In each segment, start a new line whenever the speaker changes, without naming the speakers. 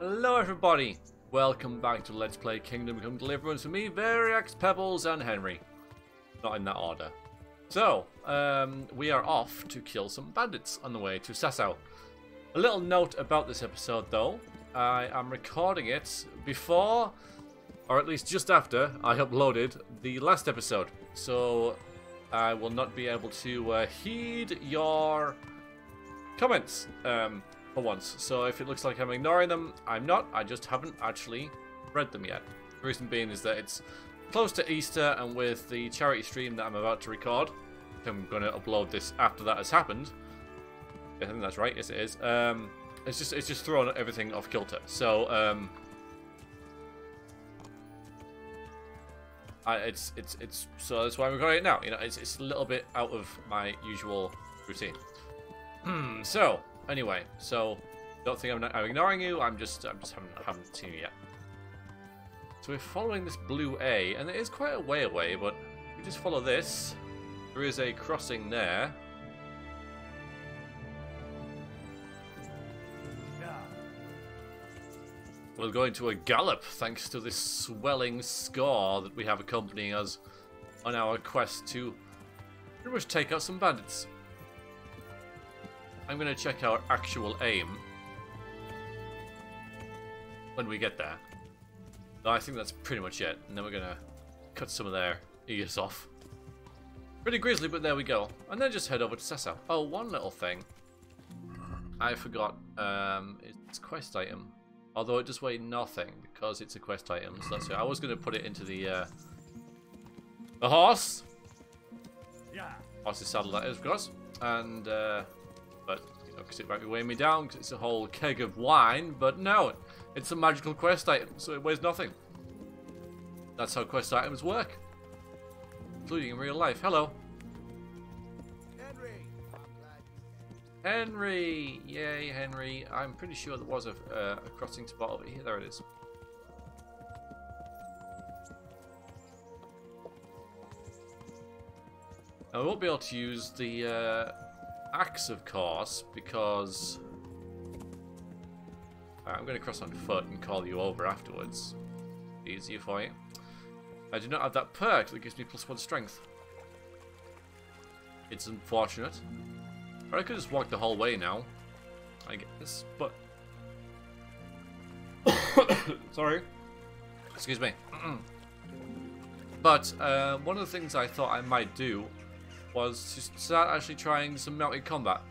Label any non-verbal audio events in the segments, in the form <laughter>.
Hello everybody! Welcome back to Let's Play Kingdom Come Deliverance with me, Veriax, Pebbles, and Henry. Not in that order. So, um, we are off to kill some bandits on the way to Sasau. A little note about this episode though. I am recording it before, or at least just after, I uploaded the last episode. So, I will not be able to uh, heed your comments. Um, for once. So if it looks like I'm ignoring them, I'm not. I just haven't actually read them yet. The reason being is that it's close to Easter, and with the charity stream that I'm about to record, I'm going to upload this after that has happened. I think that's right. Yes, it is. Um, it's just it's just thrown everything off kilter. So um, I, it's it's it's so that's why I'm recording it now. You know, it's it's a little bit out of my usual routine. Hmm. so Anyway, so don't think I'm, not, I'm ignoring you. I'm just I'm just haven't haven't seen you yet. So we're following this blue A, and it is quite a way away, but we just follow this. There is a crossing there. We're going to a gallop thanks to this swelling score that we have accompanying us on our quest to pretty much take out some bandits. I'm going to check our actual aim when we get there. I think that's pretty much it. And then we're going to cut some of their ears off. Pretty grisly, but there we go. And then just head over to Sasau. Oh, one little thing. I forgot. Um, it's quest item. Although it does weigh nothing because it's a quest item. So that's it. I was going to put it into the uh, the horse. Yeah. Horse's saddle, that is, of course. And uh, but you know, because it might be weighing me down because it's a whole keg of wine. But no, it's a magical quest item, so it weighs nothing. That's how quest items work, including in real life. Hello.
Henry.
Henry! Yay, Henry. I'm pretty sure there was a, uh, a crossing spot over here. There it is. We won't be able to use the uh, axe, of course, because I'm going to cross on foot and call you over afterwards. Easier for you. I do not have that perk that gives me plus one strength. It's unfortunate. Or I could just walk the whole way now. I guess, but... <coughs> Sorry. Excuse me. <coughs> but, uh, one of the things I thought I might do was to start actually trying some mounted combat.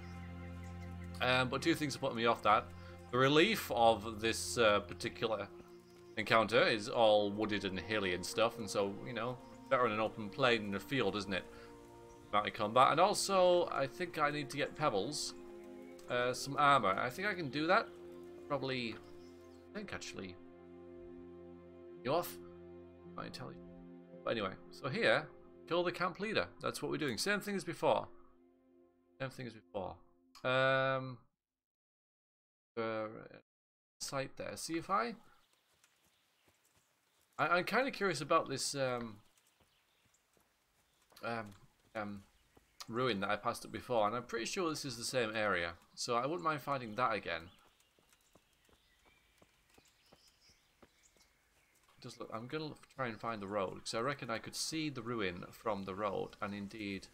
Um, but two things are putting me off that. The relief of this uh, particular encounter is all wooded and hilly and stuff, and so, you know, better in an open plain in a field, isn't it? Mounted combat. And also, I think I need to get pebbles. Uh, some armor. I think I can do that. Probably, I think actually. You off? I tell you. But anyway, so here, Kill the camp leader. That's what we're doing. Same thing as before. Same thing as before. Um, uh, site there. See if I. I am kind of curious about this um, um, um, ruin that I passed up before, and I'm pretty sure this is the same area. So I wouldn't mind finding that again. Just look, I'm going to try and find the road, because I reckon I could see the ruin from the road, and indeed,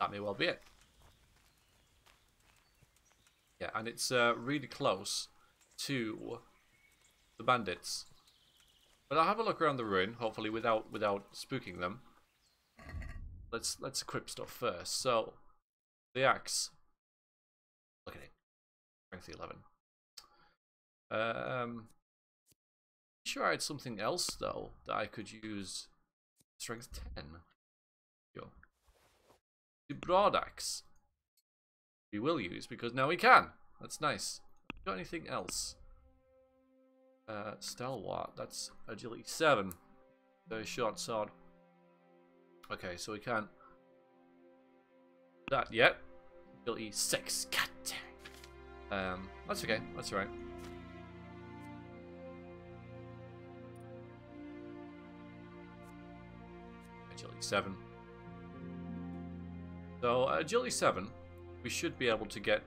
that may well be it. Yeah, and it's uh, really close to the bandits. But I'll have a look around the ruin, hopefully without without spooking them. Let's let's equip stuff first. So, the axe. Look at it. Strength 11. Um, sure I had something else though that I could use. Strength 10. Go. The broad axe. We will use because now we can. That's nice. Got anything else? Uh, stalwart. That's agility 7. Very short sword. Okay, so we can't that yet. Agility 6. God. Um, that's okay. That's alright. Agility 7. So, agility 7, we should be able to get...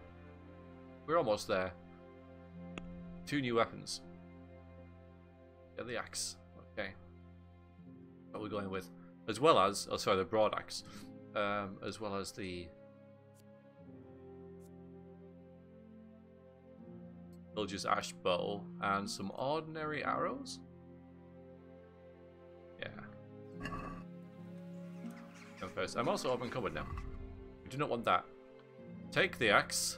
We're almost there. two new weapons. Get the axe. Okay. What we're going with. As well as, oh sorry, the broad axe. Um, as well as the Villager's Ash Bow and some ordinary arrows. Yeah. First. I'm also up open covered now. We do not want that. Take the axe.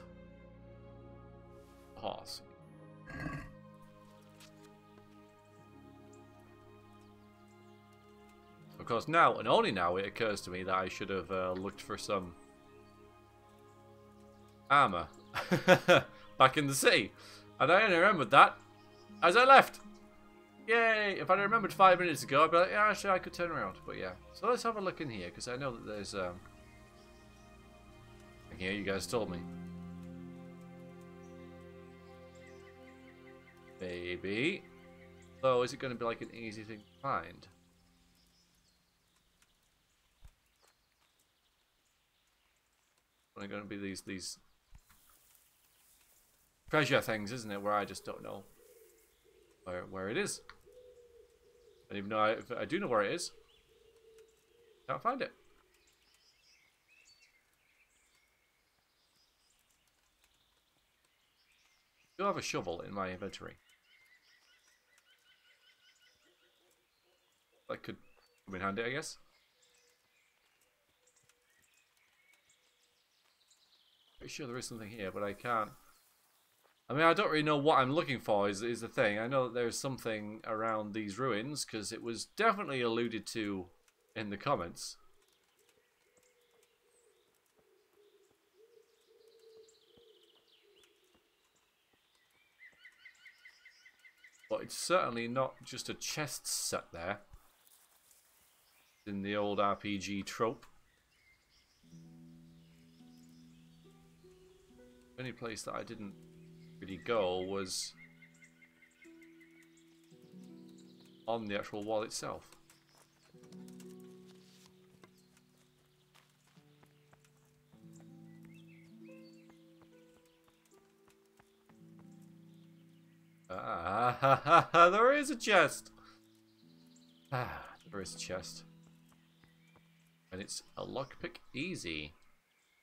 Horse. Of course, now and only now it occurs to me that I should have uh, looked for some armor <laughs> back in the city. And I only remembered that as I left. Yay! If I'd remembered five minutes ago, I'd be like, yeah, actually, I could turn around. But yeah. So let's have a look in here, because I know that there's... Um... Here, you guys told me. Maybe. So, is it going to be like an easy thing to find? Are going to be these these treasure things, isn't it? Where I just don't know where where it is. And even though I, I do know where it is, can't find it. I do have a shovel in my inventory. That could come in handy, I guess. Pretty sure there is something here, but I can't. I mean, I don't really know what I'm looking for is, is the thing. I know that there's something around these ruins, because it was definitely alluded to in the comments. But it's certainly not just a chest set there. In the old RPG trope. only place that I didn't really goal was on the actual wall itself. Ah, <laughs> there is a chest. Ah, there is a chest. And it's a lockpick easy.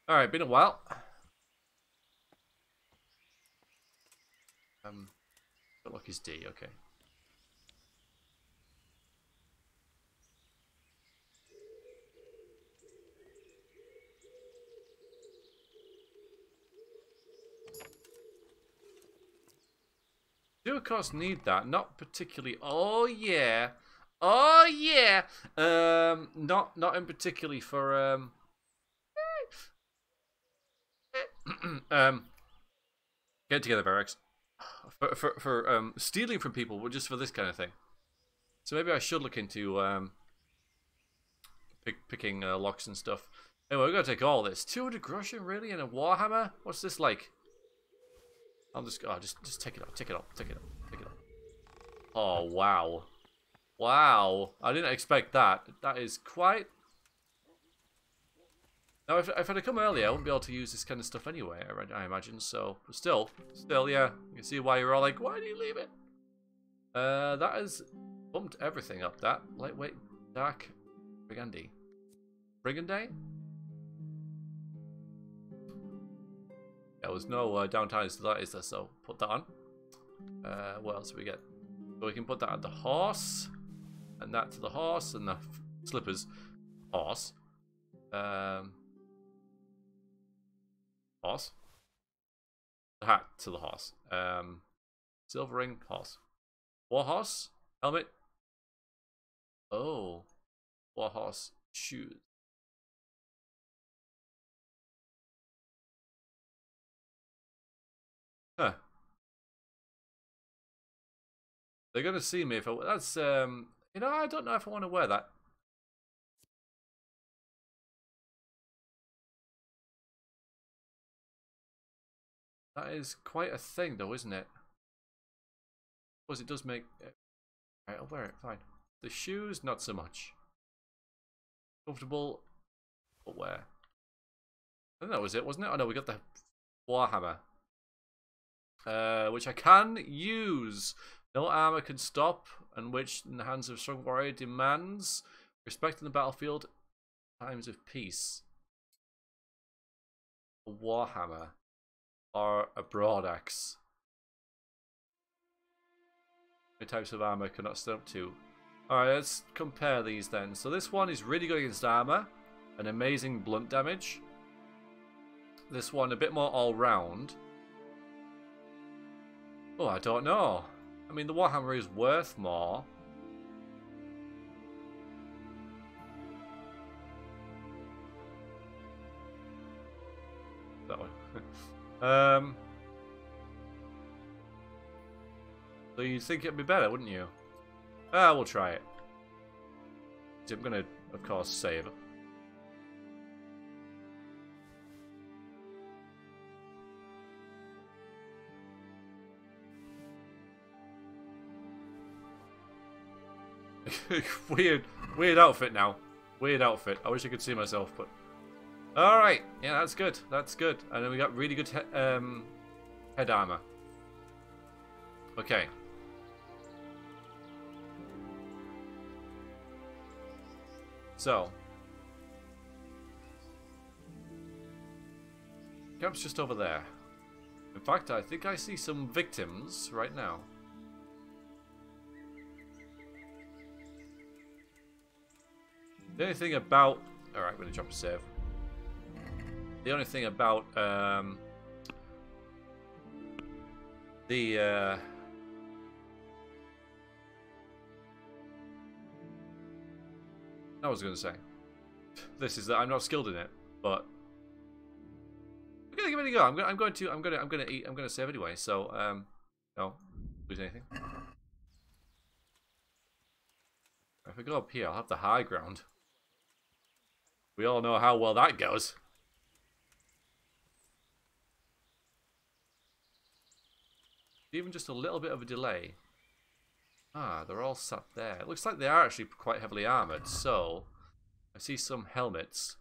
Alright, been a while. Um, but look is D, okay. Do of course need that, not particularly. Oh yeah, oh yeah. Um, not not in particularly for um. <clears throat> um, get together, Barracks for for, for um, stealing from people, but just for this kind of thing. So maybe I should look into um, pick, picking uh, locks and stuff. Anyway, we're gonna take all this. 200 groschen, really, and a warhammer? What's this like? I'll just oh, just just take it off, take it off, take it off, take it off. Oh wow, wow! I didn't expect that. That is quite now, if, if I'd have come earlier, I wouldn't be able to use this kind of stuff anyway, I, I imagine. So, still, still, yeah. You can see why you're all like, why do you leave it? Uh, that has bumped everything up, that. Lightweight, dark, Brigandy. Brigandine? There was no uh, downtime to that, is there? So, put that on. Uh, what else do we get? So we can put that at the horse, and that to the horse, and the slippers. Horse. Um, horse. Hat to the horse. Um, silver ring, horse. War horse, helmet. Oh, war horse, shoes. Huh. They're gonna see me if I. That's um. You know, I don't know if I want to wear that. That is quite a thing, though, isn't it? Because it does make... Right, I'll wear it, fine. The shoes, not so much. Comfortable, but wear. I think that was it, wasn't it? Oh no, we got the Warhammer. uh, which I can use. No armor can stop, and which in the hands of a strong warrior demands respect in the battlefield times of peace. A warhammer or a broadaxe. The types of armor cannot stand up to. Alright, let's compare these then. So this one is really good against armor. An amazing blunt damage. This one a bit more all-round. Oh, I don't know. I mean, the Warhammer is worth more. Um... So you'd think it'd be better, wouldn't you? Ah, we'll try it. I'm gonna, of course, save. <laughs> weird, weird outfit now. Weird outfit. I wish I could see myself, but... Alright, yeah, that's good. That's good. And then we got really good he um, head armor. Okay. So. Camp's just over there. In fact, I think I see some victims right now. The only thing about... Alright, I'm going to drop a save. The only thing about um, the... Uh, I was going to say. This is that I'm not skilled in it, but I'm gonna give it a go. I'm going. I'm going to. I'm going to. I'm going to eat. I'm going to save anyway. So, um, no, lose anything. If I go up here, I'll have the high ground. We all know how well that goes. Even just a little bit of a delay. Ah, they're all sat there. It looks like they are actually quite heavily armoured, so... I see some helmets.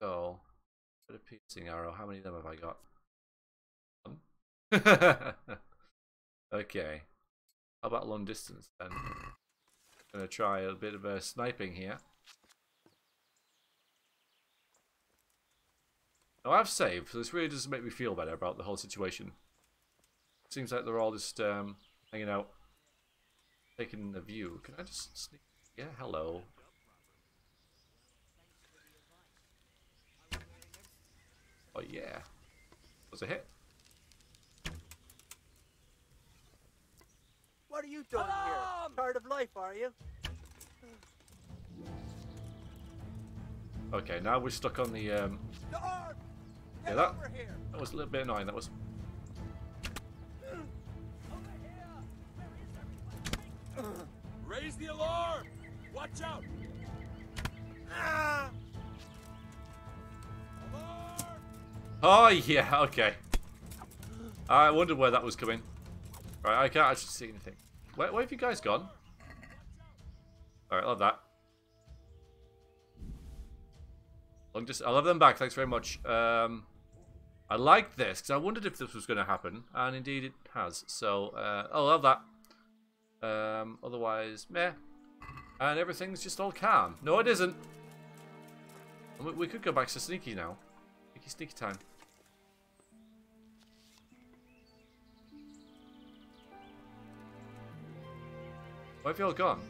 So... Put a piercing arrow. How many of them have I got? <laughs> okay. How about long distance then? Gonna try a bit of a sniping here. Now I've saved, so this really does make me feel better about the whole situation. Seems like they're all just um, hanging out, taking the view. Can I just sneak? Yeah, hello. Oh yeah, was a hit.
What are you doing here? Tired of life, are you?
Okay, now we're stuck on the. Um... Yeah, that, that was a little bit annoying. That was.
Raise the alarm! Watch out!
Ah!
Alarm!
Oh yeah, okay. I wondered where that was coming. Right, I can't actually see anything. Where, where have you guys gone? Alright, love that. Long just, I love them back, thanks very much. Um, I like this, because I wondered if this was going to happen, and indeed it has. So, uh, I love that. Um, otherwise, meh. And everything's just all calm. No, it isn't. We, we could go back to sneaky now. Sneaky, sneaky time. Where have you all gone?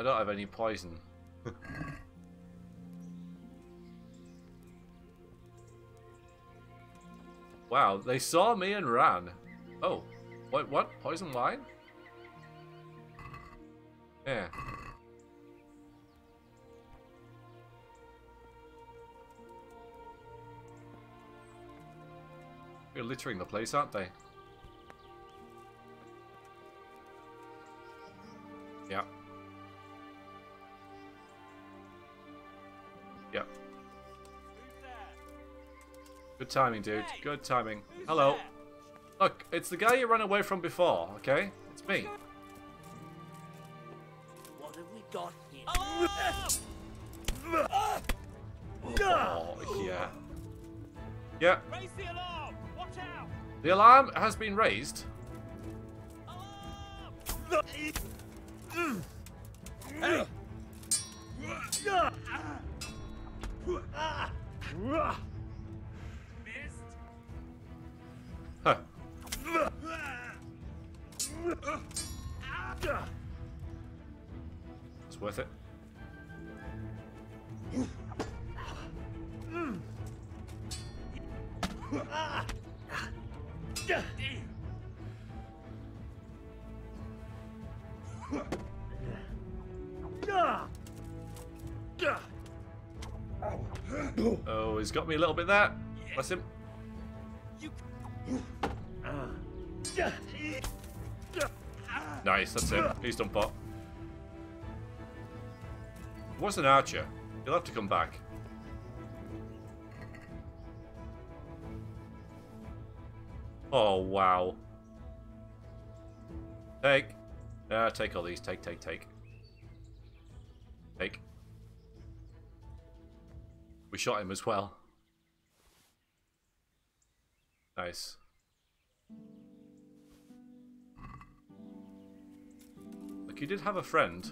I don't have any poison. wow, they saw me and ran. Oh, what? What? Poison wine? Yeah. They're littering the place, aren't they? Good timing, dude. Good timing. Hello. Look, it's the guy you ran away from before, okay? It's me.
What have we got him.
Oh! oh, yeah. Yeah,
Raise the alarm! Watch out!
the alarm has been raised.
Alarm!
Ah! Ah! Worth it. Oh, he's got me a little bit there. Bless him. Nice, that's it. He's done pot. Was an archer. He'll have to come back. Oh, wow. Take. Uh, take all these. Take, take, take. Take. We shot him as well. Nice. Look, you did have a friend.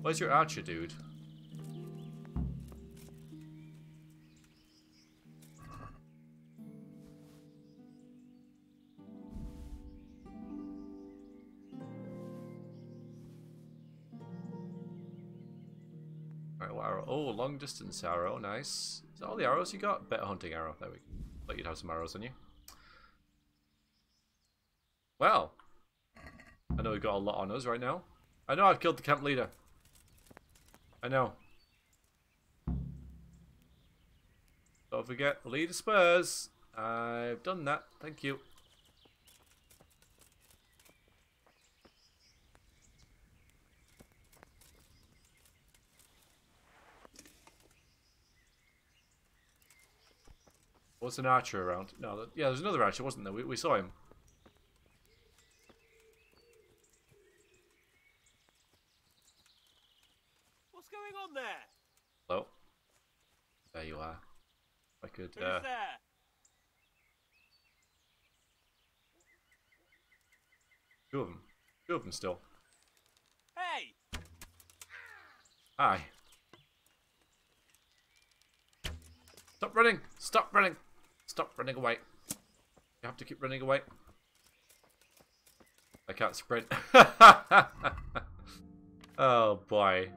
Where's your archer dude? Distance arrow, nice. Is that all the arrows you got? Better hunting arrow, there we go. Thought you'd have some arrows on you. Well, I know we've got a lot on us right now. I know I've killed the camp leader. I know. Don't forget, the leader Spurs. I've done that. Thank you. Was an archer around? No, th- yeah, there's another archer, wasn't there? We, we saw him.
What's going on there?
Hello. There you are. I could.
Who's
Uh,
there?
two of them. Two of them still.
Hey!
Hi. Stop running! Stop running! Stop running away. You have to keep running away. I can't sprint. <laughs> oh boy.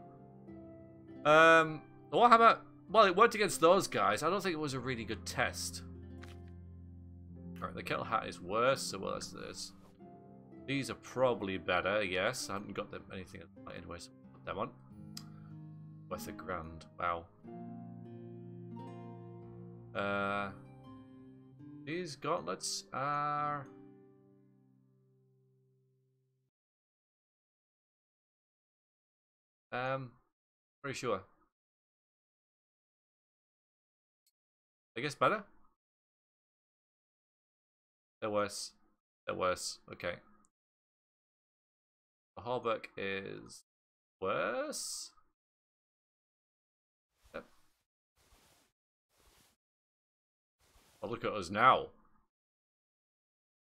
Um, Warhammer. Well, it worked against those guys. I don't think it was a really good test. Alright, the kettle hat is worse, so what else this? These are probably better, yes. I haven't got them anything anyway, so put them on. Worth a grand. Wow. Uh, these gauntlets are. Um, pretty sure. I guess better. They're worse. They're worse. Okay. The Halberd is worse. Well, look at us now.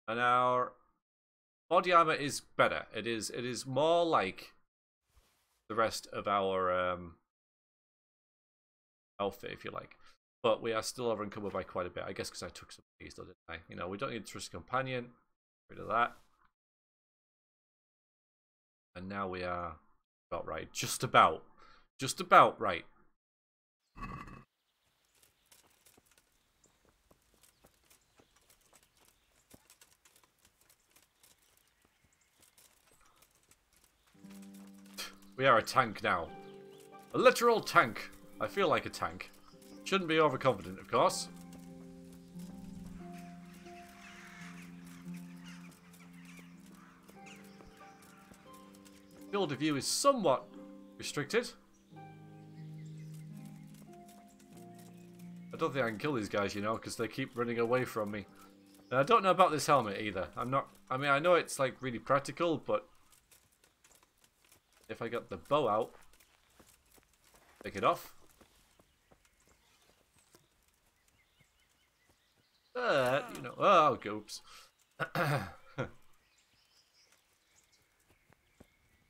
And our body armor is better. It is. It is more like the rest of our um, outfit, if you like. But we are still over encumbered by quite a bit. I guess because I took some of these, though, didn't I? You know, we don't need trust companion. Rid of that. And now we are about right. Just about. Just about right. We are a tank now. A literal tank. I feel like a tank. Shouldn't be overconfident, of course. Field of view is somewhat restricted. I don't think I can kill these guys, you know, because they keep running away from me. And I don't know about this helmet either. I'm not... I mean, I know it's, like, really practical, but... if I got the bow out, take it off. But, you know, oh, goops. <coughs> and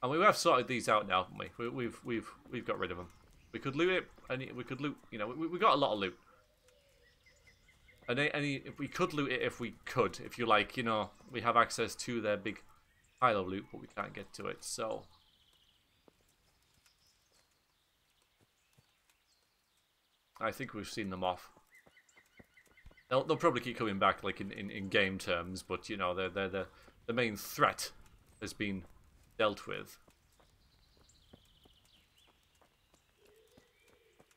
we have sorted these out now, haven't we? we we've we've we've got rid of them. We could loot it, and we could loot. You know, we we got a lot of loot. And any if we could loot it if we could, if you like, you know, we have access to their big pile of loot, but we can't get to it. So I think we've seen them off. They'll, they'll probably keep coming back, like in, in, in game terms, but you know, they're, they're the the main threat has been dealt with.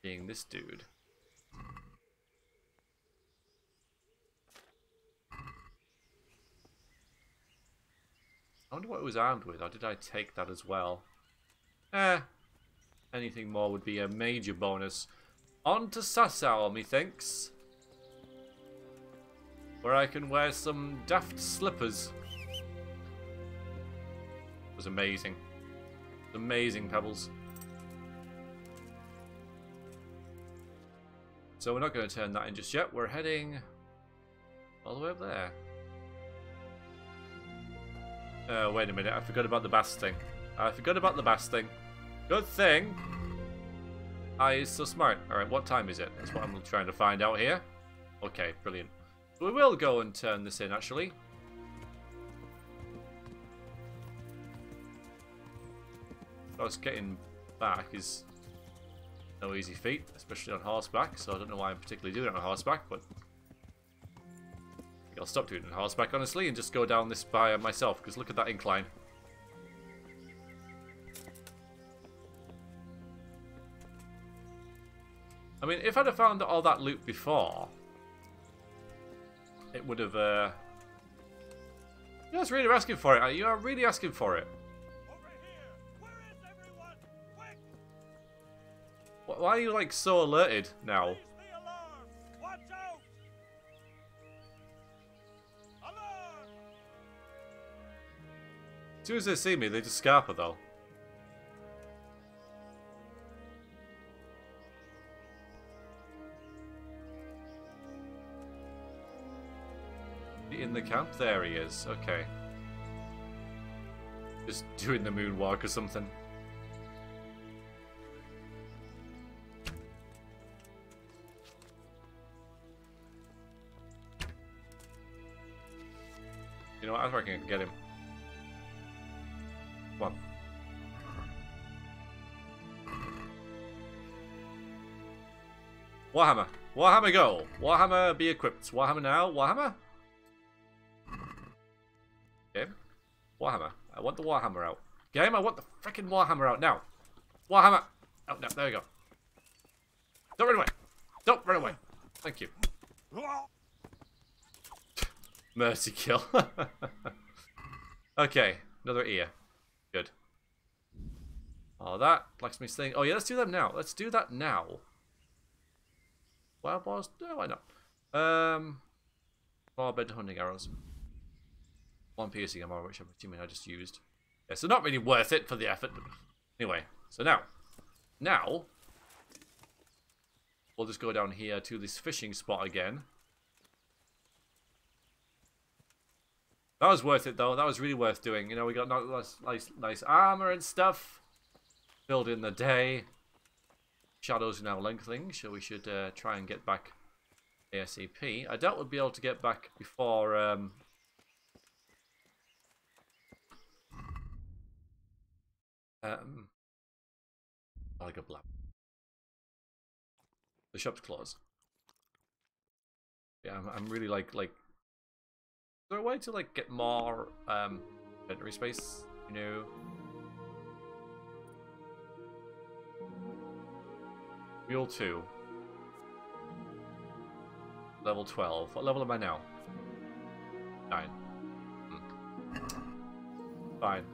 Being this dude. I wonder what it was armed with, or did I take that as well? Eh, anything more would be a major bonus. On to Sasau, methinks. Where I can wear some daft slippers. It was amazing. Was amazing, Pebbles. So we're not going to turn that in just yet. We're heading all the way up there. Uh, wait a minute. I forgot about the bass thing. I forgot about the bass thing. Good thing. I is so smart. Alright, what time is it? That's what I'm trying to find out here. Okay, brilliant. We will go and turn this in, actually. Us getting back is no easy feat, especially on horseback, so I don't know why I'm particularly doing it on horseback, but... I'll stop doing it on horseback, honestly, and just go down this by myself, because look at that incline. I mean, if I'd have found all that loot before, it would have, uh... You guys really asking for it. You are really asking for it. Why are you, like, so alerted now? As soon as they see me, they just scarper, though. In the camp? There he is. Okay. Just doing the moonwalk or something. You know what? I I can get him. Come on. Warhammer. Warhammer go. Warhammer be equipped. Warhammer now. Warhammer. Warhammer. I want the Warhammer out. Game, I want the freaking Warhammer out now. Warhammer. Oh, no. There we go. Don't run away. Don't run away. Thank you. <laughs> Mercy kill. <laughs> okay. Another ear. Good. All that. Blacksmith's thing. Oh, yeah, let's do them now. Let's do that now. Wild balls? No, why not? Um, barbed hunting arrows. One piercing armor, which I'm assuming I just used. Yeah, so not really worth it for the effort. Anyway, so now, now, we'll just go down here to this fishing spot again. That was worth it though. That was really worth doing. You know, we got nice, nice, armor and stuff. Build in the day. Shadows are now lengthening, so we should uh, try and get back ASAP. I doubt we'll be able to get back before... Um, um, like a blab. The shop's closed. Yeah, I'm, I'm really like like. Is there a way to like get more um inventory space? You know. Mule 2. Level 12. What level am I now? 9. Hmm. Fine.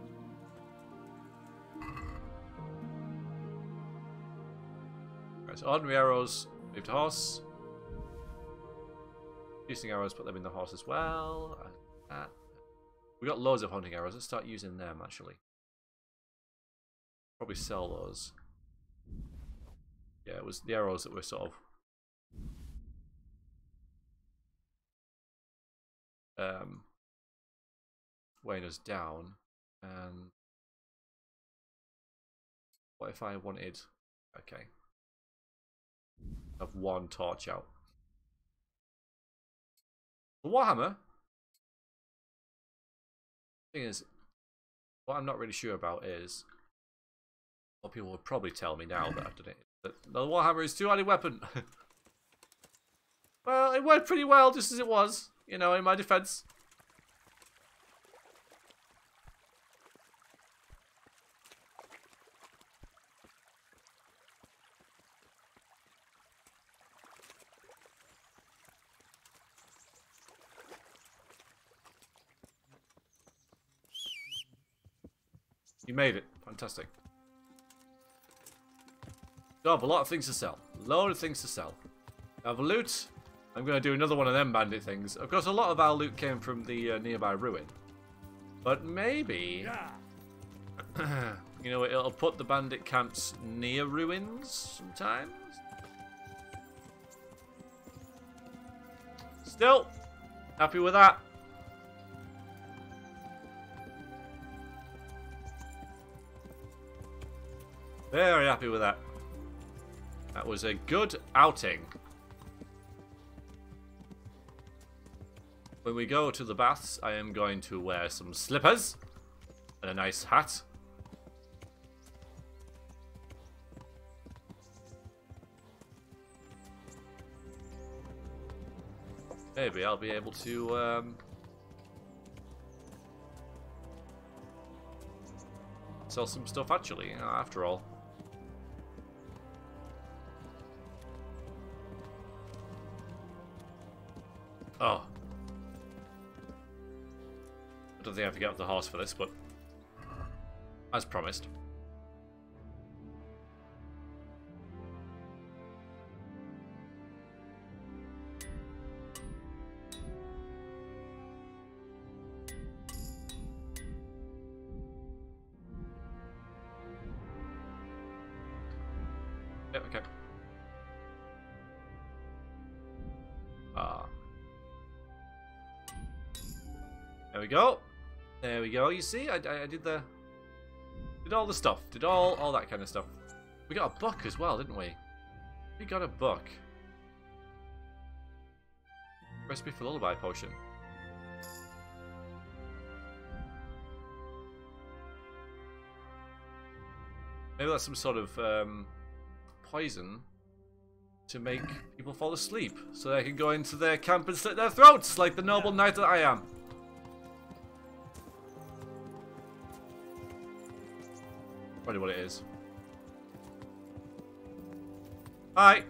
So ordinary arrows, move to horse. Using arrows, put them in the horse as well. We got loads of hunting arrows. Let's start using them actually. Probably sell those. Yeah, it was the arrows that were sort of um, weighing us down. And what if I wanted? Okay, have one torch out. The Warhammer. Thing is, what I'm not really sure about is what people would probably tell me now that I've done it. That the Warhammer is a weapon. <laughs> well, it worked pretty well just as it was, you know, in my defense. Made it. Fantastic. So I have a lot of things to sell. A load of things to sell. I have loot. I'm going to do another one of them bandit things. Of course, a lot of our loot came from the uh, nearby ruin. But maybe... <clears throat> you know, it'll put the bandit camps near ruins sometimes. Still, happy with that. Very happy with that. That was a good outing. When we go to the baths, I am going to wear some slippers and a nice hat. Maybe I'll be able to um, sell some stuff actually, after all. To get off the horse for this, but as promised. Yep, okay. Ah. There we go. We go. You see, I, I, I did the did all the stuff. Did all all that kind of stuff. We got a book as well, didn't we? We got a book. Recipe for lullaby potion. Maybe that's some sort of um, poison to make people fall asleep so they can go into their camp and slit their throats like the noble knight that I am. Probably what it is. Hi.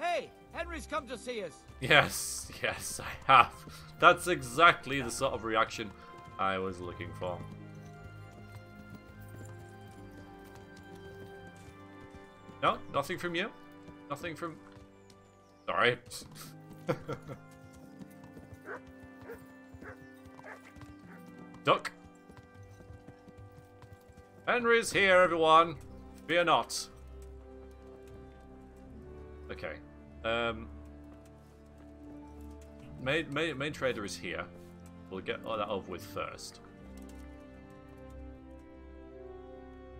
Hey, Henry's come to see us.
Yes, yes, I have. That's exactly the sort of reaction I was looking for. No, nothing from you? Nothing from... Sorry. <laughs> Duck. Henry's here, everyone. Fear not. Okay. Um... Main, main, main trader is here. We'll get all that over with first.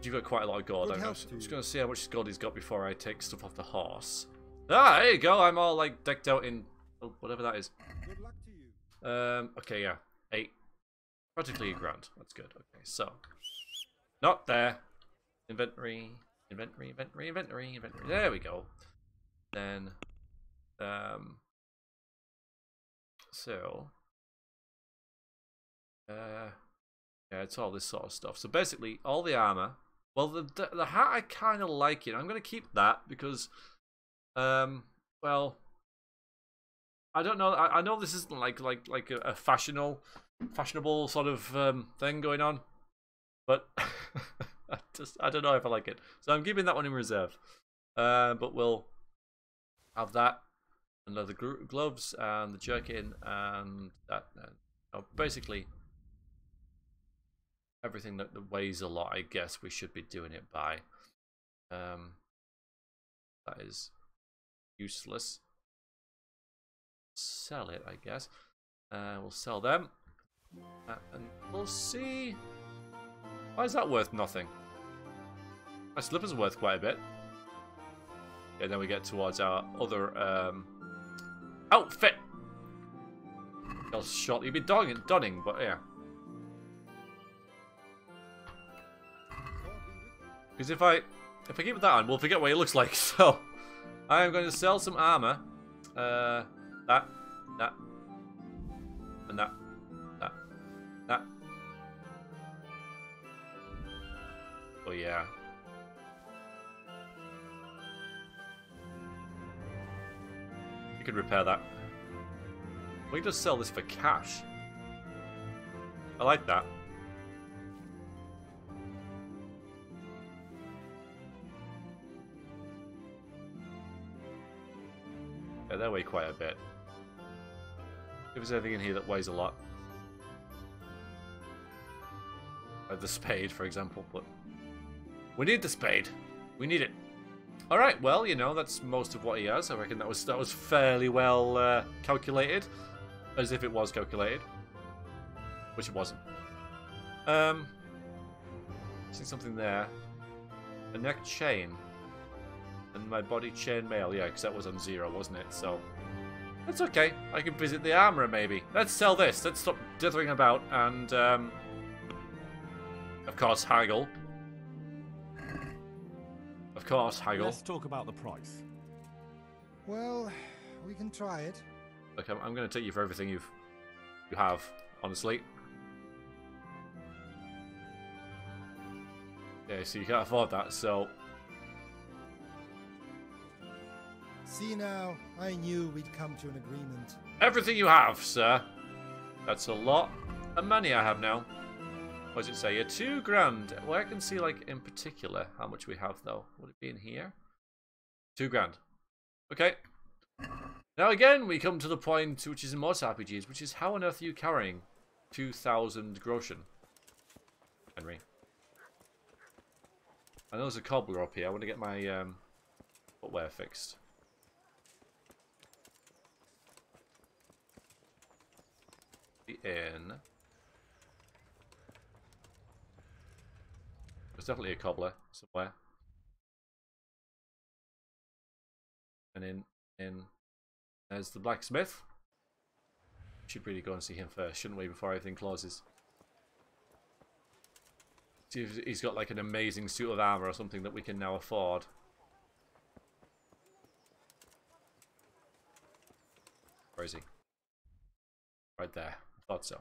You've got quite a lot of gold. I'm
health
just,
to
just going to see how much gold he's got before I take stuff off the horse. Ah, there you go. I'm all like decked out in oh, whatever that is.
Good luck to you.
Um, okay, yeah, eight, practically a grand. That's good. Okay, so not there. Inventory, inventory, inventory, inventory, inventory. There we go. Then, um, so, uh, yeah, it's all this sort of stuff. So basically, all the armor. Well, the the, the hat I kind of like it. I'm gonna keep that because, um, well, I don't know. I, I know this isn't like like like a, a fashionable fashionable sort of um, thing going on, but <laughs> I just I don't know if I like it. So I'm keeping that one in reserve. Uh, but we'll have that and the gr- gloves and the jerkin and that. Uh, basically, everything that, that weighs a lot, I guess we should be doing it by. Um, that is useless. Sell it, I guess. Uh, we'll sell them. Uh, and we'll see. Why is that worth nothing? My slippers worth quite a bit. And then we get towards our other um, outfit. Shot. You'd be donning, donning, but yeah. Because if I if I keep that on, we'll forget what it looks like. <laughs> So I am going to sell some armor. Uh, that, that, and that, Oh yeah. You could repair that. We can just sell this for cash. I like that. Yeah, they weigh quite a bit. If there's anything in here that weighs a lot. Like the spade, for example, but... We need the spade. We need it. Alright, well, you know, that's most of what he has. I reckon that was that was fairly well uh, calculated. As if it was calculated. Which it wasn't. Um... See something there. A neck chain. And my body chain mail, yeah, because that was on zero, wasn't it? So, that's okay. I can visit the armorer, maybe. Let's sell this. Let's stop dithering about and, um, of course, haggle. Of course, haggle.
Let's talk about the price.
Well, we can try it.
Look, I'm, I'm going to take you for everything you've you have, honestly. Yeah, so you can't afford that, so
See now, I knew we'd come to an agreement.
Everything you have, sir. That's a lot of money I have now. What does it say? A two grand. Well, I can see, like, in particular, how much we have, though. Would it be in here? Two grand. Okay. Now, again, we come to the point, which is in most RPGs, which is how on earth are you carrying 2,000 groschen? Henry. I know there's a cobbler up here. I want to get my um, footwear fixed. the inn. There's definitely a cobbler somewhere. And in in there's the blacksmith. Should really go and see him first, shouldn't we, before everything closes? See if he's got like an amazing suit of armor or something that we can now afford. Where is he? Right there. Thought so.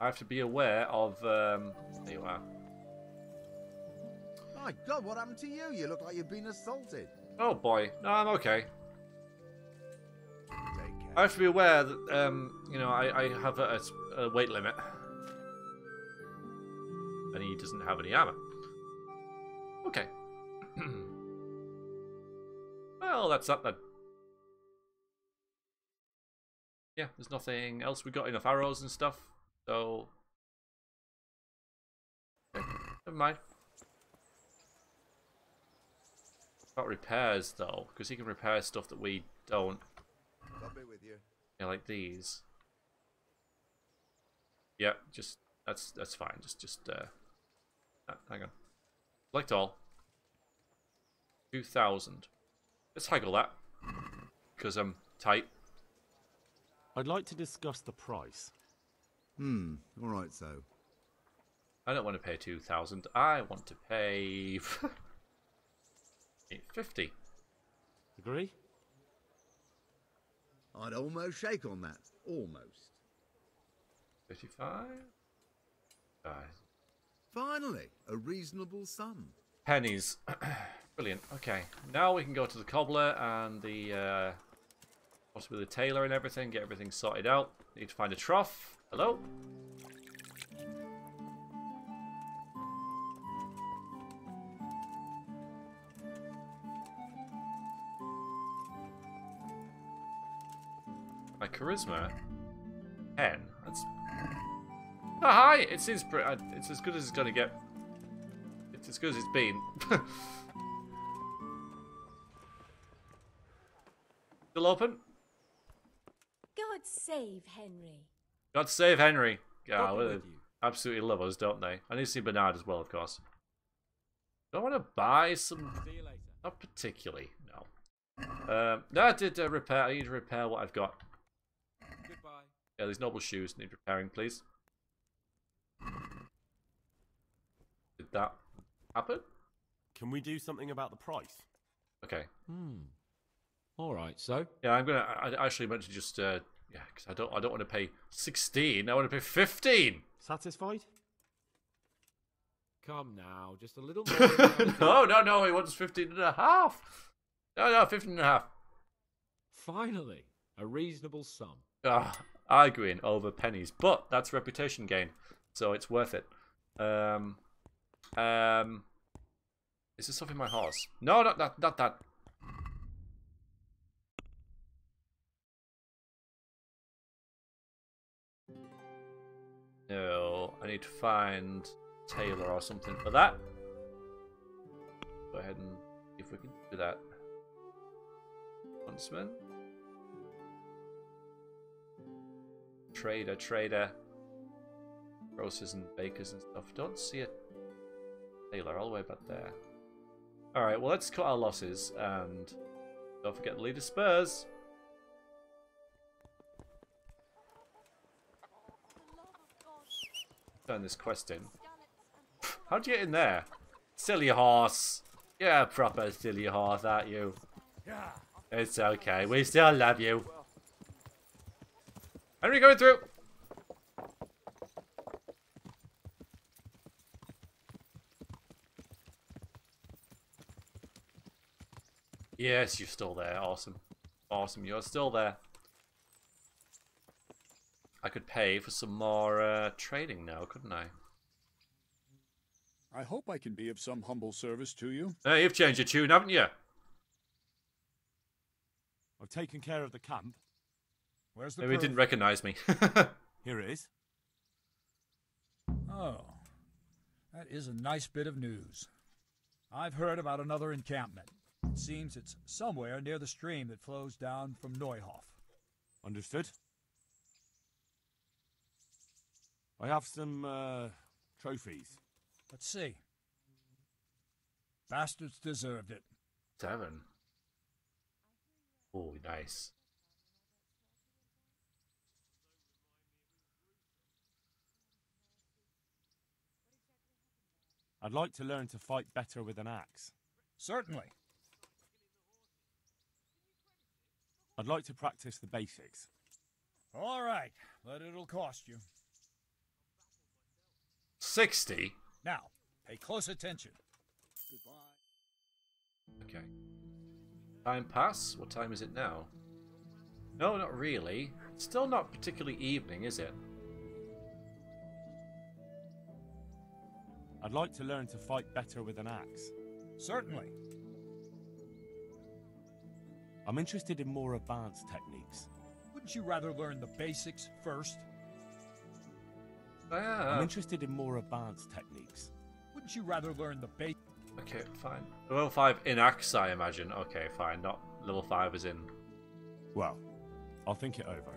I have to be aware of. Um, there you are.
My God, what happened to you? You look like you've been assaulted.
Oh boy, no, I'm okay. I have to be aware that um, you know I, I have a, a weight limit, and he doesn't have any armor. Okay. <clears throat> well, that's that then. Yeah, there's nothing else. We got enough arrows and stuff, so okay, <clears throat> never mind. About repairs though, because he can repair stuff that we don't.
I'll be with you.
Yeah, like these. Yeah, just that's that's fine. Just just uh, ah, hang on. Select all. Two thousand. Let's haggle that because I'm tight.
I'd like to discuss the price.
Hmm, alright so.
I don't want to pay two thousand. I want to pay <laughs> eight fifty.
Agree?
I'd almost shake on that. Almost.
Fifty-five. Guys.
Finally, a reasonable sum.
Pennies. <clears throat> Brilliant. Okay, now we can go to the cobbler and the uh, possibly the tailor and everything. Get everything sorted out. Need to find a trough. Hello. My charisma, ten. That's not high. It seems pretty. uh, It's as good as it's gonna get. It's as good as it's been. <laughs> Still open?
God save Henry.
God save Henry. Yeah,
God with you.
absolutely love us, don't they? I need to see Bernard as well, of course. Do I want to buy some?
See you later.
Not particularly, no. Um, no, I did uh, repair. I need to repair what I've got.
Goodbye.
Yeah, these noble shoes need repairing, please. Did that happen?
Can we do something about the price?
Okay.
Hmm. All right. So
Yeah, I'm gonna. I I actually meant to just. Uh, yeah, because I don't. I don't want to pay sixteen. I want to pay fifteen.
Satisfied?
come now, just a little more. <laughs>
no, no, no. He wants fifteen and a half. No, no, fifteen and a half.
Finally, a reasonable sum.
Ah, arguing over pennies, but that's reputation gain, so it's worth it. Um, um, is there in my horse? No, not that, not that. No, I need to find tailor or something for that. Go ahead and see if we can do that. Huntsman. Trader, trader. Grocers and bakers and stuff. Don't see it. tailor, all the way back there. Alright, well, let's cut our losses and don't forget the leader Spurs. Turn this quest in. How'd you get in there? Silly horse. Yeah, proper silly horse, aren't you? It's okay. We still love you. Henry going through. Yes, you're still there. Awesome. Awesome. You're still there. I could pay for some more uh, trading now, couldn't I?
I hope I can be of some humble service to you.
Hey, you've changed your tune, haven't you?
I've taken care of the camp.
Where's the
Maybe he
proof?
didn't recognize me. <laughs>
Here it is.
Oh, that is a nice bit of news. I've heard about another encampment. It seems it's somewhere near the stream that flows down from Neuhof.
Understood. I have some uh, trophies.
Let's see. Bastards deserved it.
Seven. Oh, nice.
I'd like to learn to fight better with an axe.
Certainly.
I'd like to practice the basics.
All right, but it'll cost you.
60?
Now, pay close attention. Goodbye.
Okay. Time pass? What time is it now? No, not really. It's still not particularly evening, is it?
I'd like to learn to fight better with an axe.
Certainly.
I'm interested in more advanced techniques.
Wouldn't you rather learn the basics first?
I'm
Ah,
interested in more advanced techniques.
Wouldn't you rather learn the basics?
okay, fine. Level 5 in axe, I imagine. Okay, fine. Not level 5 as in.
Well, I'll think it over.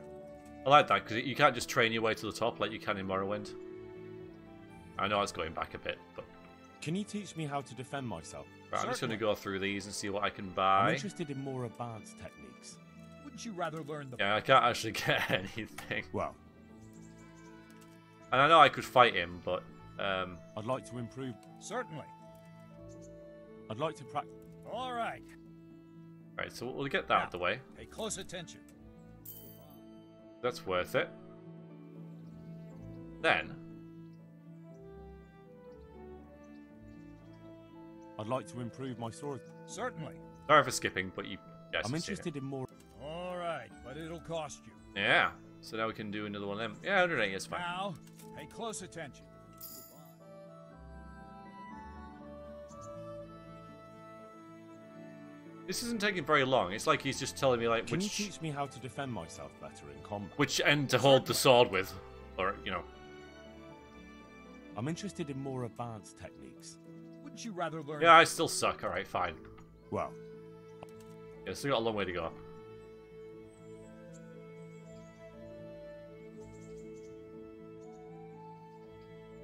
I like that because you can't just train your way to the top like you can in Morrowind. I know it's going back a bit, but
Can you teach me how to defend myself?
right, I'm just going to go through these and see what I can buy.
I'm interested in more advanced techniques.
Wouldn't you rather learn the
Yeah, I can't actually <laughs> get anything.
Well,
And I know I could fight him, but um,
I'd like to improve.
Certainly.
I'd like to practice.
All right.
right. So we'll get that out of the way.
Pay close attention.
That's worth it. Then
I'd like to improve my sword.
Certainly.
sorry for skipping, but you. Yes,
I'm
you've seen it.
interested in more.
All right, but it'll cost you.
Yeah. So now we can do another one of them. Yeah, 180 is fine.
Now, pay close attention.
This isn't taking very long. It's like he's just telling me like
Can you
which
teach me how to defend myself better in combat?
which end to hold the sword with, or you know.
I'm interested in more advanced techniques.
Wouldn't you rather learn?
Yeah, I still suck. All right, fine.
Well,
Yeah, still got a long way to go.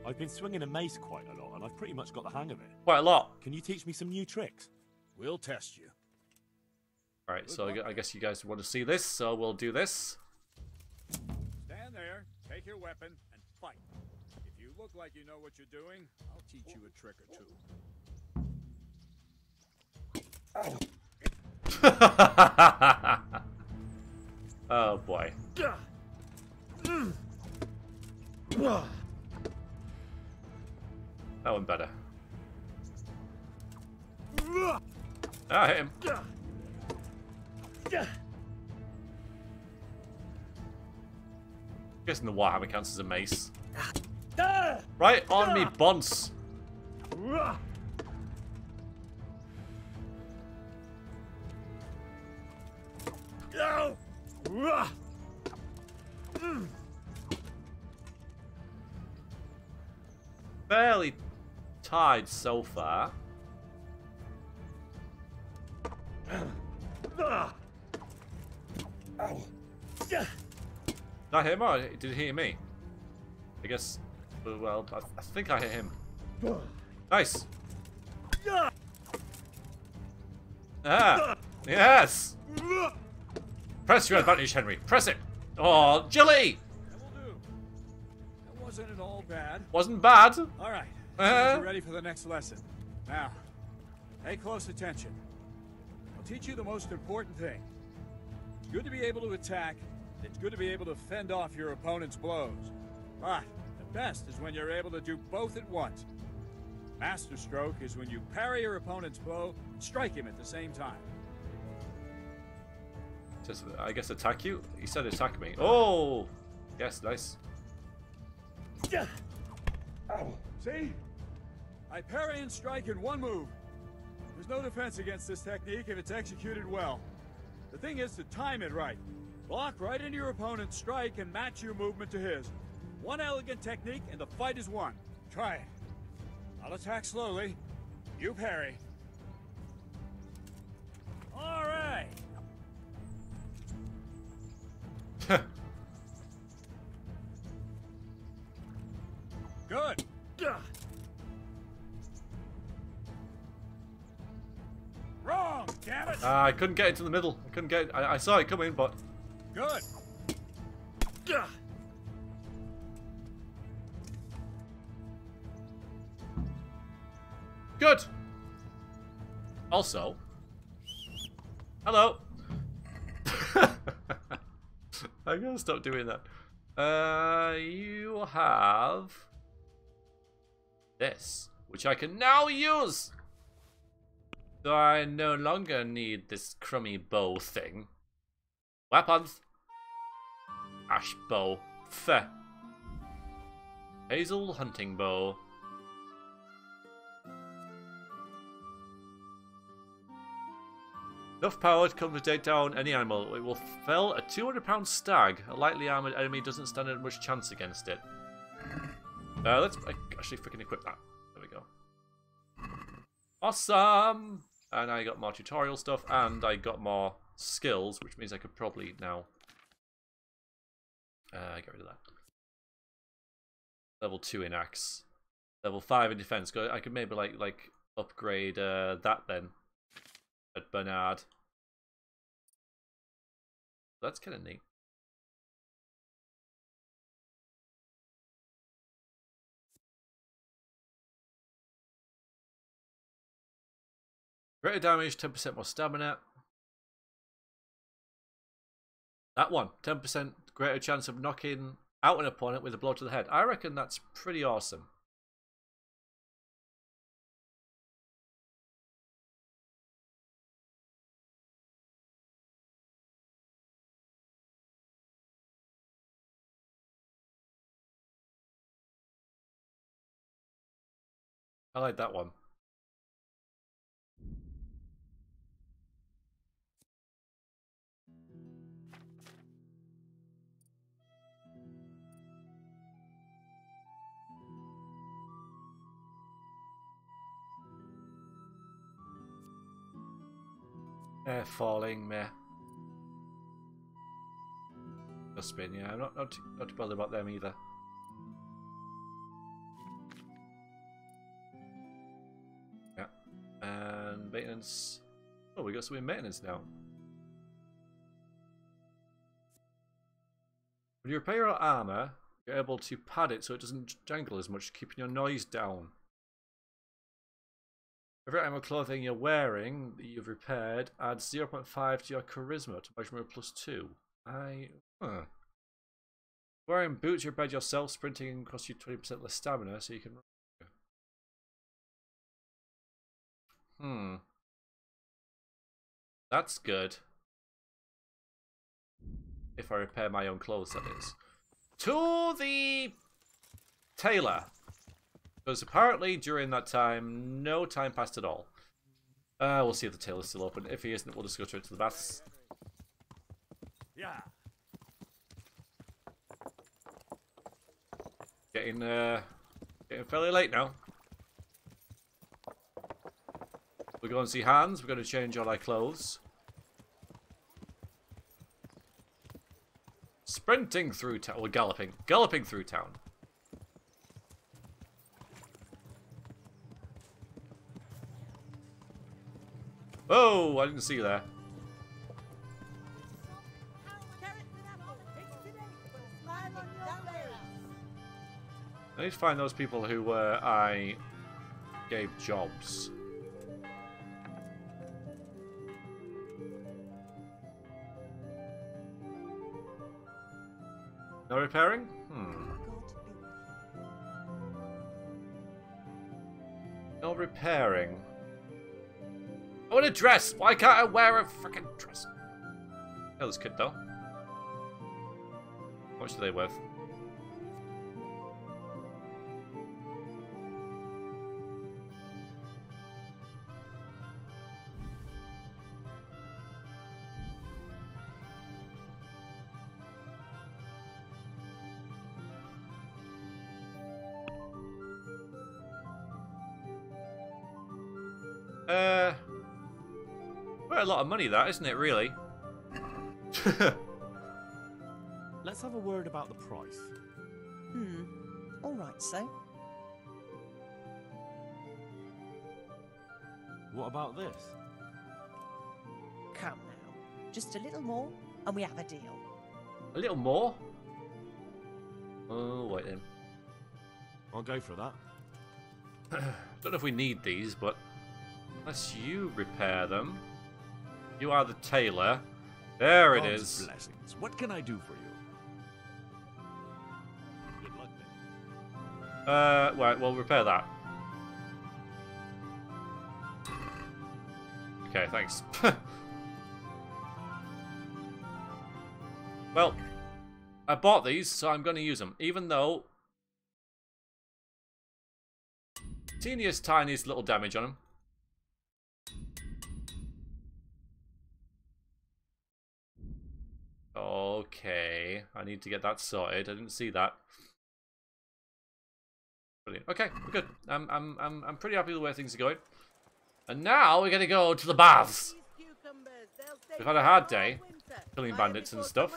I've been swinging a mace quite a lot, and I've pretty much got the hang of it.
Quite a lot.
Can you teach me some new tricks?
We'll test you.
All right, so I I guess you guys want to see this, so we'll do this.
Stand there, take your weapon, and fight. If you look like you know what you're doing, I'll teach you a trick or two. <laughs>
oh boy. That one better. Ah, hit him. I'm Guessing the Warhammer counts as a mace. Right on me, bonce. Fairly tied so far. Did I hit him or did he hit me? I guess, well, I, I think I hit him. Nice. Ah, yes. Press your advantage, Henry. Press it. Oh, Jilly.
That will do. That wasn't at all bad.
Wasn't bad.
All right.
Uh-huh.
You're ready for the next lesson. Now, pay close attention. I'll teach you the most important thing. It's good to be able to attack. It's good to be able to fend off your opponent's blows. But the best is when you're able to do both at once. Master stroke is when you parry your opponent's blow and strike him at the same time.
Just, I guess attack you? He said attack me. Oh! Yes, nice.
See? I parry and strike in one move. There's no defense against this technique if it's executed well. The thing is to time it right. Block right into your opponent's strike and match your movement to his. One elegant technique and the fight is won. Try it. I'll attack slowly. You parry. All right. <laughs> Good. Wrong, damn it.
Ah, I couldn't get into the middle. I couldn't get. I, I saw it coming, but
Good.
good. Also, hello. <laughs> I'm gonna stop doing that. Uh, you have this, which I can now use. So I no longer need this crummy bow thing. Weapons. Ash bow. Fair. Hazel hunting bow. Enough power to come to take down any animal. It will fell a 200 pound stag. A lightly armored enemy doesn't stand much chance against it. Uh, let's actually freaking equip that. There we go. Awesome! And I got more tutorial stuff, and I got more skills, which means I could probably now uh, get rid of that. Level two in axe, level five in defense. I could maybe like like upgrade uh, that then at Bernard. That's kind of neat. Greater damage, 10% more stamina. That one, 10% greater chance of knocking out an opponent with a blow to the head. I reckon that's pretty awesome. I like that one. They're falling, meh. Dustbin, yeah, I'm not, not, too, not too bothered about them either. Yeah. And maintenance. Oh, we got some in maintenance now. When you repair your armor, you're able to pad it so it doesn't jangle as much, keeping your noise down. Every item of clothing you're wearing that you've repaired adds 0.5 to your charisma to measurement plus 2. I. Huh. Wearing boots, you repaired yourself, sprinting costs you 20% less stamina, so you can. Hmm. That's good. If I repair my own clothes, that is. To the tailor. Because apparently during that time, no time passed at all. Uh, we'll see if the tail is still open. If he isn't, we'll just go straight to the baths.
Yeah.
Getting, uh, getting fairly late now. We're going to see Hans. We're going to change all our clothes. Sprinting through town. We're galloping. Galloping through town. Oh, I didn't see there. I need to find those people who uh, I gave jobs. No repairing? Hmm. No repairing. I want a dress! Why can't I wear a freaking dress? Hell, this kid though. Much are they worth? Quite a lot of money, that isn't it? Really. <laughs>
Let's have a word about the price.
Hmm. All right, so.
What about this?
Come now. Just a little more, and we have a deal.
a little more. Oh wait then.
I'll go for that. <clears throat>
Don't know if we need these, but unless you repair them, you are the tailor. There it
God's
is.
Blessings. What can I do for you?
Good luck then.
Uh, right, well, repair that. Okay, thanks. <laughs> well, I bought these, so I'm going to use them, even though teeniest, tiniest little damage on them. Okay, I need to get that sorted. I didn't see that. Brilliant. Okay, we're good. I'm, I'm, I'm, I'm pretty happy with the way things are going. And now we're gonna go to the baths. We've had a hard day killing bandits and stuff.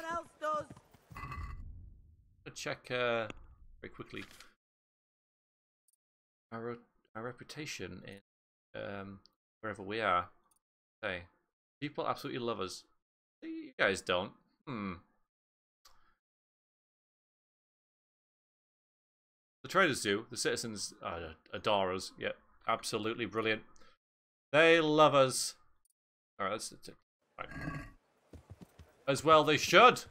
Check uh, very quickly. Our, our reputation in um, wherever we are. Hey, people absolutely love us. You guys don't. Hmm. The traders do. The citizens uh, adore us. Yep, absolutely brilliant. They love us. All right, that's it. Right. As well, they should.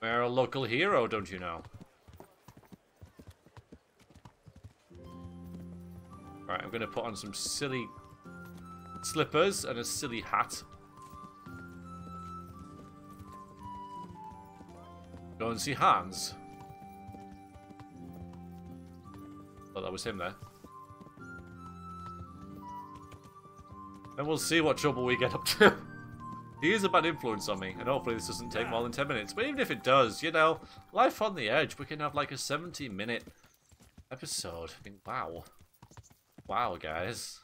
We're a local hero, don't you know? Right, I'm going to put on some silly slippers and a silly hat. Go and see Hans. Thought that was him there. And we'll see what trouble we get up to. <laughs> he is a bad influence on me, and hopefully this doesn't take more than 10 minutes. But even if it does, you know, life on the edge, we can have like a 70 minute episode. I mean, wow. Wow, guys.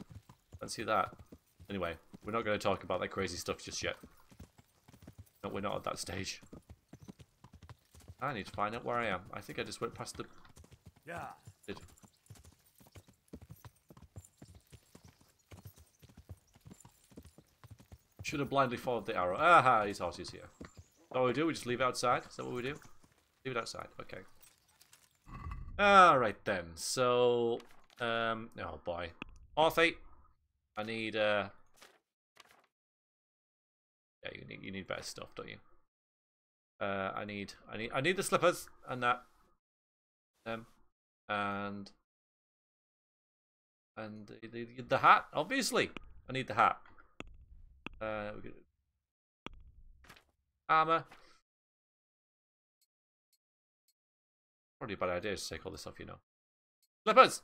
Let's see that. Anyway, We're not going to talk about that crazy stuff just yet. No, we're not at that stage. I need to find out where I am. I think I just went past the...
Yeah.
Did. Should have blindly followed the arrow. Aha, his horse is here. What we do? We just leave it outside? Is that what we do? Leave it outside. Okay. Alright then. So, um, oh boy. Orthy, I need, uh, yeah, you need, you need better stuff, don't you? Uh, I need, I need, I need the slippers and that. Um, and, and the, the, the hat, obviously. I need the hat. Uh, armor. Probably a bad idea to take all this off, you know. Slippers!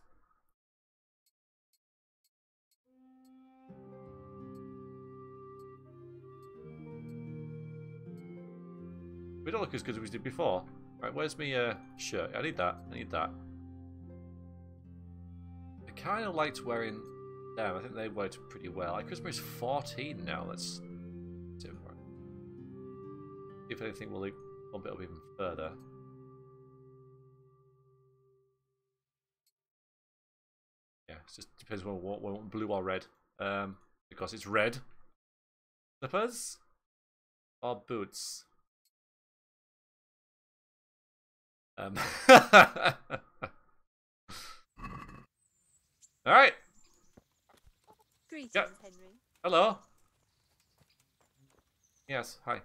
We don't look as good as we did before. Right, where's my uh, shirt? I need that. I need that. I kind of liked wearing them. I think they worked pretty well. Like, Charisma is 14 now. Let's see if anything will bump it up even further. Yeah, it just depends on what, what blue or red. Um, because it's red. Slippers or boots. Um. <laughs> All right.
Greetings,
Yeah.
Henry.
Hello. Yes. Hi.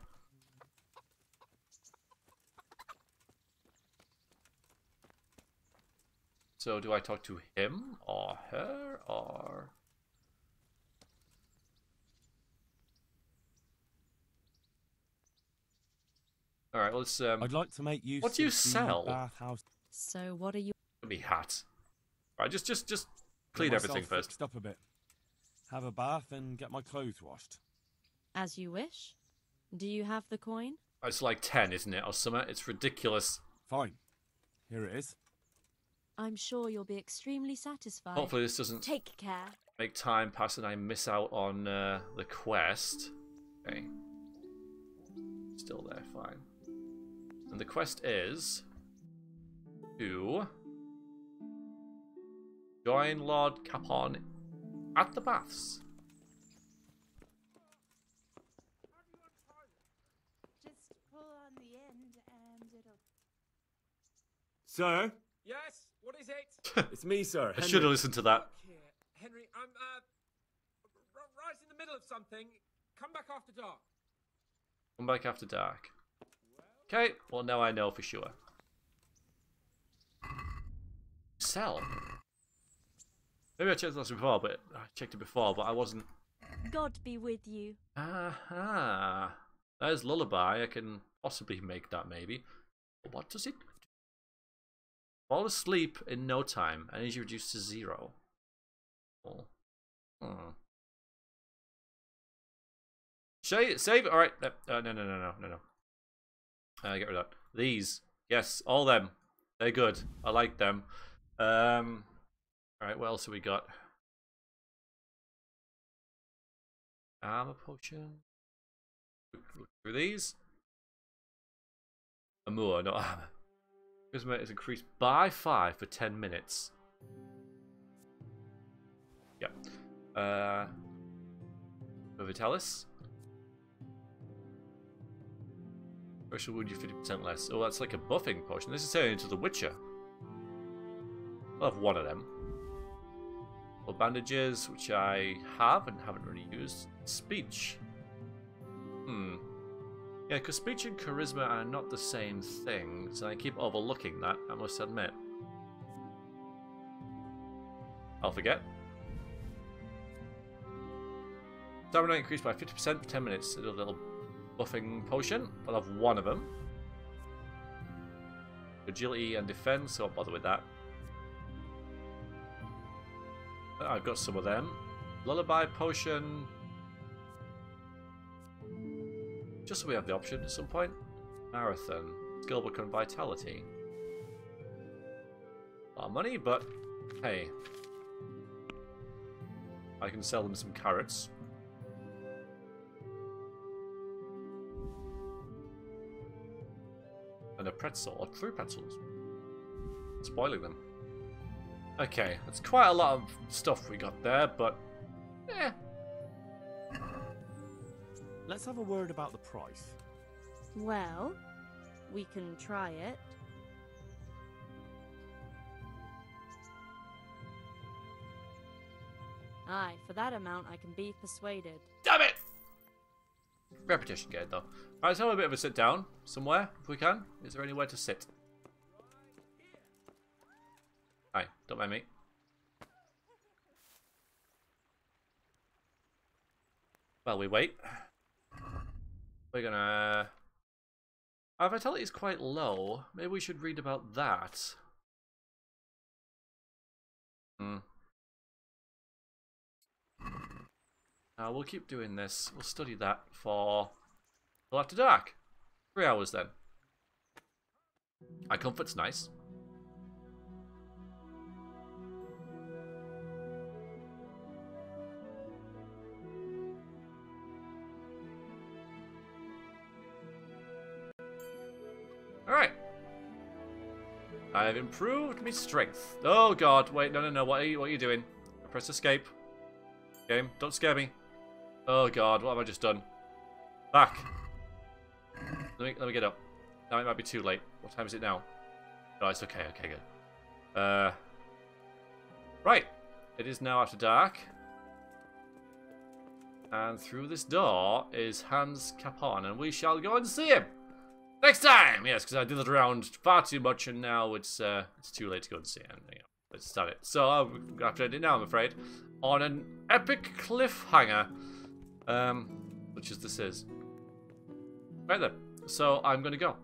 So, do I talk to him or her or? All right. Let's. Um,
I'd like to make use
What do you
of
sell?
bathhouse.
So, what are you?
me hat. All right. Just, just, just clean everything first.
fixed up a bit. Have a bath and get my clothes washed.
As you wish. Do you have the coin?
It's like ten, isn't it, or something? It's ridiculous.
Fine. Here it is.
I'm sure you'll be extremely satisfied.
Hopefully, this doesn't
Take care.
make time pass and I miss out on uh, the quest. Okay. Still there, fine. And the quest is to join Lord Capon at the baths.
Just pull on the end and it'll.
Sir?
Yes, what is it? <laughs>
It's me, sir.
I should have listened to that.
Henry, I'm uh, right in the middle of something. Come back after dark.
Come back after dark. Okay, well now I know for sure. Sell. Maybe I checked this before, but I checked it before, but I wasn't.
God be with you.
Aha. There's lullaby. I can possibly make that maybe. But what does it do? Fall asleep in no time. Energy reduced to zero. Oh. Hmm. Save, save. All right. Uh, no, no, no, no, no, no. Uh, get rid of that. These. Yes, all them. They're good. I like them. Um. All right. What else have we got? Armor potion. Through these. Amor, not armor. Charisma is increased by five for ten minutes. Yep. Uh. Vitalis. Special wound you 50% less. Oh, that's like a buffing potion. This is turning into The Witcher. I'll have one of them. Well, bandages, which I have and haven't really used. Speech. Hmm. Yeah, because speech and charisma are not the same thing, so I keep overlooking that, I must admit. I'll forget. Stamina increased by 50% for 10 minutes. A little buffing potion. I'll have one of them. Agility and defense, so I'll bother with that. Ah, I've got some of them. Lullaby potion. Just so we have the option at some point. Marathon. Skillbook and Vitality. A lot of money, but hey. I can sell them some carrots. A pretzel, or three pretzels. Spoiling them. Okay, that's quite a lot of stuff we got there, but eh.
Let's have a word about the price.
Well, we can try it. Aye, for that amount I can be persuaded.
Damn it! Repetition game, though. Right, let's have a bit of a sit down somewhere, if we can. Is there anywhere to sit? Hi, don't mind me. Well, we wait. We're gonna... Our vitality is quite low. Maybe we should read about that. Hmm. Uh, we'll keep doing this. We'll study that for after dark. Three hours then. Our comfort's nice. Alright. I have improved my strength. Oh god, wait, no, no, no, what are you, what are you doing? Press escape. Game, don't scare me. Oh god, what have I just done? Back. Let me, let me get up. Now it might be too late. What time is it now? Oh, it's okay, okay, good. Uh, right. It is now after dark. And through this door is Hans Capon, and we shall go and see him. Next time! Yes, because I did it around far too much, and now it's uh, it's too late to go and see him. Know, let's start it. So I'm to have to end it now, I'm afraid. On an epic cliffhanger. Um, which is this is. Right then. So I'm going to go.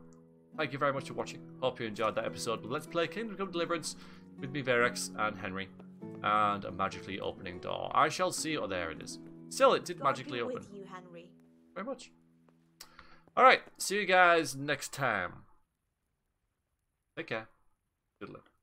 Thank you very much for watching. Hope you enjoyed that episode of Let's Play Kingdom Come Deliverance with me, Veriax, and Henry. And a magically opening door. I shall see. Oh, there it is. Still, it did
God
magically open.
with you, Henry.
Very much. Alright, see you guys next time. Take care. Good luck.